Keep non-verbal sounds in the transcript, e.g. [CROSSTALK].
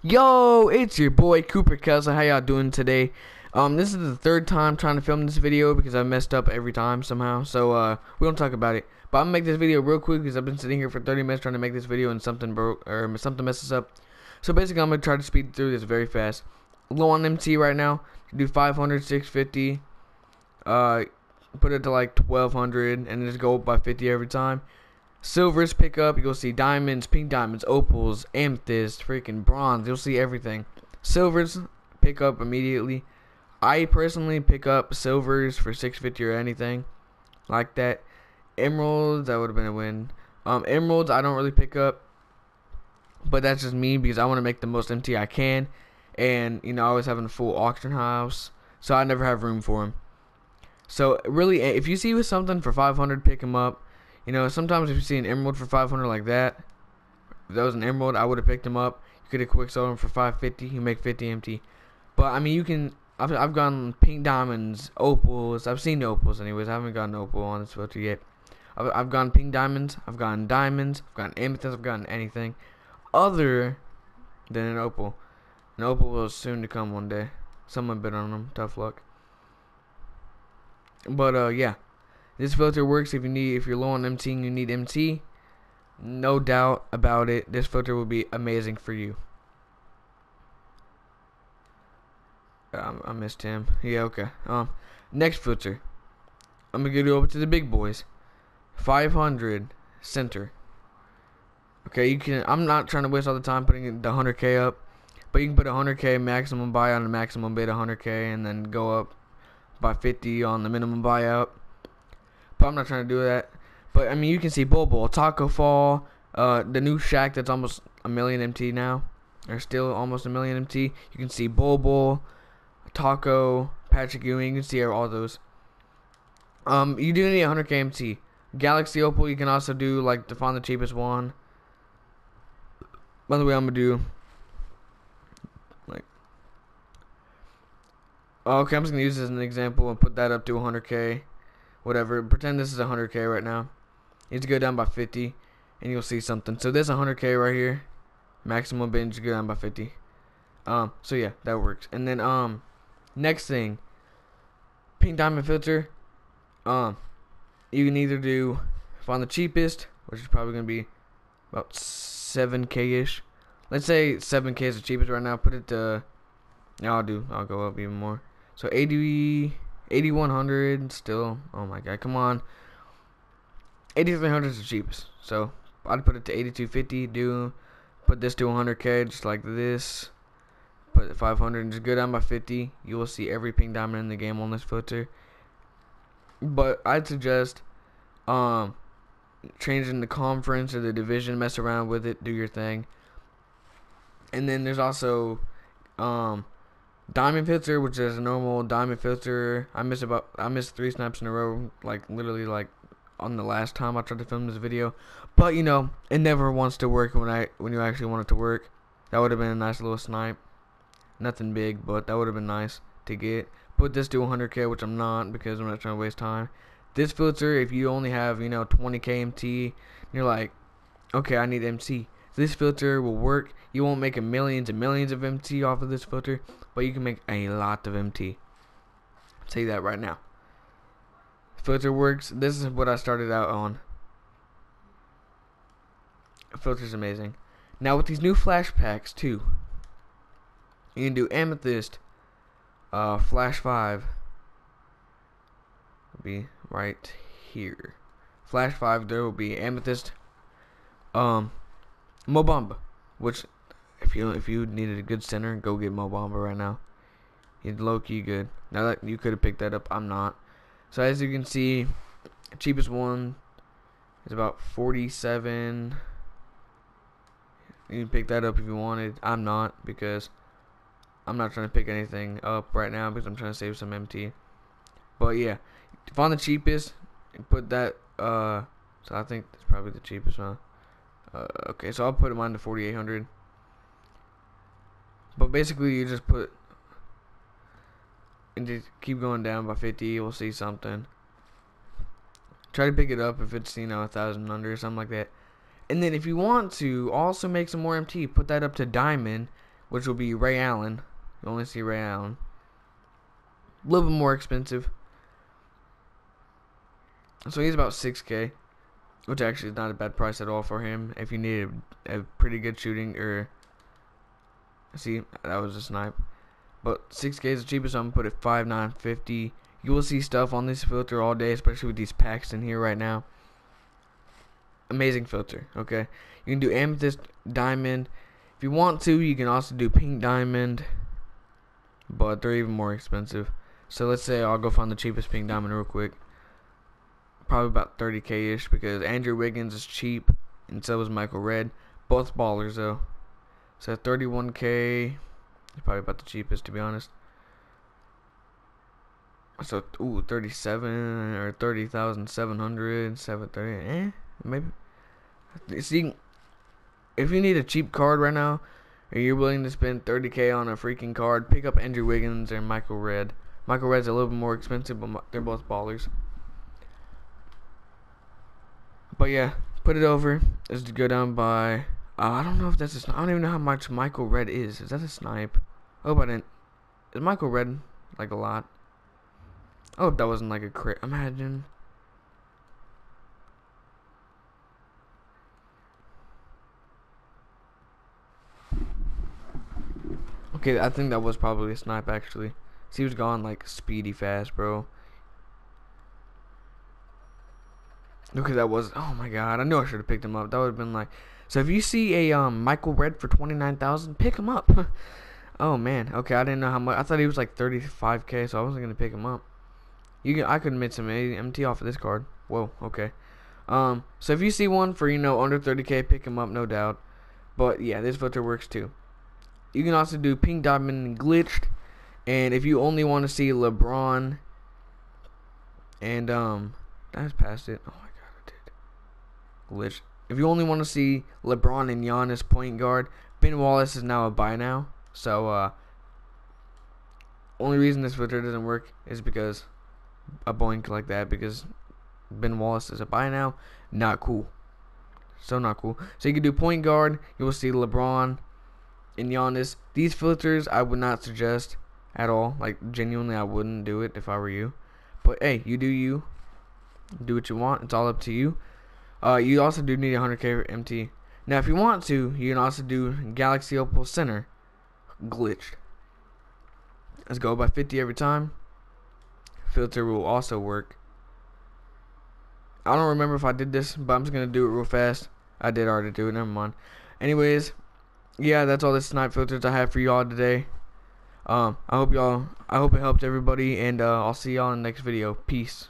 Yo, it's your boy Cooper Kelsey. How y'all doing today? Um, this is the third time trying to film this video because I messed up every time somehow. So uh, we don't talk about it. But I'm gonna make this video real quick because I've been sitting here for 30 minutes trying to make this video and something broke or something messes up. So basically, I'm gonna try to speed through this very fast. Low on MT right now. Do 500, 650. Uh, put it to like 1200 and just go up by 50 every time. Silvers pick up, you'll see diamonds, pink diamonds, opals, amethyst, freaking bronze. You'll see everything. Silvers pick up immediately. I personally pick up silvers for 650 or anything like that. Emeralds, that would have been a win. Um, emeralds, I don't really pick up, but that's just me because I want to make the most MT I can, and you know, I always having a full auction house, so I never have room for them. So really, if you see something for 500, pick them up. You know, sometimes if you see an emerald for 500 like that, if that was an emerald, I would have picked him up. You could have quick sold him for 550. You make 50 MT. But I mean, you can. I've I've gotten pink diamonds, opals. I've seen opals anyways. I haven't gotten opal on this filter yet. I've I've gotten pink diamonds. I've gotten diamonds. I've gotten amethyst. I've gotten anything other than an opal. An opal will soon to come one day. Someone bid on them. Tough luck. But uh, yeah. This filter works if you need if you're low on MT and you need MT. No doubt about it. This filter will be amazing for you. Um, I missed him. Yeah, okay. Um, next filter. I'm gonna get over to the big boys. 500 center. Okay, you can. I'm not trying to waste all the time putting the 100k up, but you can put 100k maximum buy on the maximum bid 100k and then go up by 50 on the minimum buyout. But I'm not trying to do that. But I mean, you can see Bobo, Taco Fall, uh, the new Shaq that's almost a million MT now, or still almost a million MT. You can see Bobo, Taco, Patrick Ewing. You can see all those. Um, you do need 100k MT. Galaxy Opal, you can also do like to find the cheapest one. By the way, I'm gonna do like. Okay, I'm just gonna use this as an example and put that up to 100k whatever. Pretend this is 100k right now. You need to go down by 50, and you'll see something. So this 100k right here, maximum binge go down by 50. Um, so yeah, that works. And then um, next thing, pink diamond filter. Um, you can either do find the cheapest, which is probably gonna be about 7k ish. Let's say 7k is the cheapest right now. Put it to, I'll do. I'll go up even more. So 80. 8100 still. Oh my god, come on. 8300 is the cheapest. So I'd put it to 8250. Do put this to 100k just like this. Put 500 and just go down by 50. You will see every pink diamond in the game on this filter. But I'd suggest um changing the conference or the division, mess around with it, do your thing. And then there's also um diamond filter, which is a normal diamond filter. I missed about I missed three snaps in a row, like literally like on the last time I tried to film this video. But you know, it never wants to work when I when you actually want it to work. That would have been a nice little snipe. Nothing big, but that would have been nice to get. Put this to 100k, which I'm not because I'm not trying to waste time. This filter, if you only have you know 20k MT, you're like, okay, I need MT. This filter will work. You won't make a millions and millions of MT off of this filter, but you can make a lot of MT. I'll tell you that right now. Filter works. This is what I started out on. Filter's amazing. Now with these new flash packs too, you can do amethyst, uh, flash five. Will be right here. Flash five. There will be amethyst, um, Mo Bamba, which if you if you needed a good center, go get Mo Bamba right now. He's low key good. Now that you could have picked that up, I'm not. So as you can see, cheapest one is about 47. You can pick that up if you wanted. I'm not because I'm not trying to pick anything up right now because I'm trying to save some MT. But yeah, find the cheapest and put that. Uh, so I think that's probably the cheapest one. Uh, okay, so I'll put mine to 4800. But basically, you just put and just keep going down by 50. We'll see something. Try to pick it up if it's you know a thousand under or something like that. And then if you want to also make some more MT, put that up to diamond. which will be Ray Allen. You only see Ray Allen. A little bit more expensive. So he's about 6k, which actually is not a bad price at all for him. If you need a, a pretty good shooting or see that was a snipe, but 6k is the cheapest. I'm gonna put it 5950. You will see stuff on this filter all day, especially with these packs in here right now. Amazing filter. Okay, you can do amethyst, diamond. If you want to, you can also do pink diamond, but they're even more expensive. So let's say I'll go find the cheapest pink diamond real quick. Probably about 30k ish because Andrew Wiggins is cheap and so is Michael Redd. Both ballers though. So 31k is probably about the cheapest to be honest. So ooh 37 or 30,700 730 eh maybe see if you need a cheap card right now or you're willing to spend 30k on a freaking card pick up Andrew Wiggins or Michael Redd. Michael Redd's a little bit more expensive, but they're both ballers. But yeah, put it over. Is to go down by. Uh, I don't know if that's a. I don't even know how much Michael Redd is. Is that a snipe? Oh, but didn't. Is Michael Redd like a lot? Oh, that wasn't like a crit. Imagine. Okay, I think that was probably a snipe actually. See, he was gone like speedy fast, bro. Look at that was. Oh my god, I knew I should have picked him up. That would have been like. So if you see a um Michael Redd for twenty nine thousand, pick him up. [LAUGHS] oh man, okay, I didn't know how much. I thought he was like thirty five k, so I wasn't gonna pick him up. You can, I could admit some MT off of this card. Whoa, okay. Um, so if you see one for you know under 30k, pick him up, no doubt. But yeah, this filter works too. You can also do pink diamond glitched and if you only want to see LeBron and um that's past it. Oh my god. If you only want to see LeBron and Giannis point guard, Ben Wallace is now a buy now. So uh only reason this filter doesn't work is because a boink like that because Ben Wallace is a buy now. Not cool. So not cool. So you can do point guard. You will see LeBron and Giannis. These filters I would not suggest at all. Like genuinely, I wouldn't do it if I were you. But hey, you do you. Do what you want. It's all up to you. Uh, you also do need 100k for MT. Now, if you want to, you can also do Galaxy Opal Center glitched. Let's go by 50 every time. Filter will also work. I don't remember if I did this, but I'm just gonna do it real fast. I did already do it. Never mind. Anyways, yeah, that's all the snipe filters I have for y'all today. Um, I hope y'all, I hope it helped everybody, and uh, I'll see y'all in the next video. Peace.